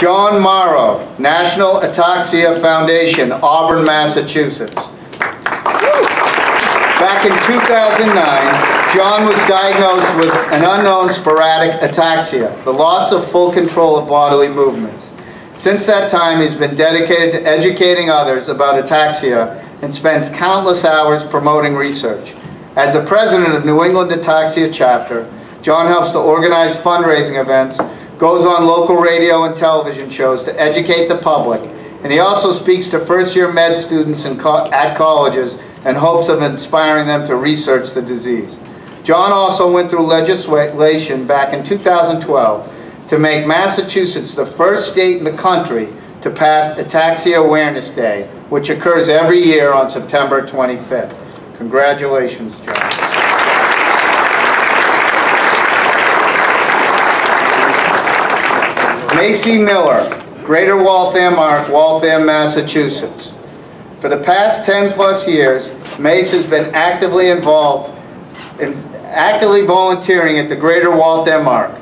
John Mauro, National Ataxia Foundation, Auburn, Massachusetts. Back in 2009, John was diagnosed with an unknown sporadic ataxia, the loss of full control of bodily movements. Since that time, he's been dedicated to educating others about ataxia and spends countless hours promoting research. As the president of New England Ataxia Chapter, John helps to organize fundraising events, goes on local radio and television shows to educate the public, and he also speaks to first-year med students co at colleges and hopes of inspiring them to research the disease. John also went through legislation back in 2012 to make Massachusetts the first state in the country to pass Ataxia Awareness Day, which occurs every year on September 25th. Congratulations, John. Macy Miller, Greater Waltham Waltham, Massachusetts. For the past 10 plus years, Mace has been actively involved in actively volunteering at the Greater Waltham Arc.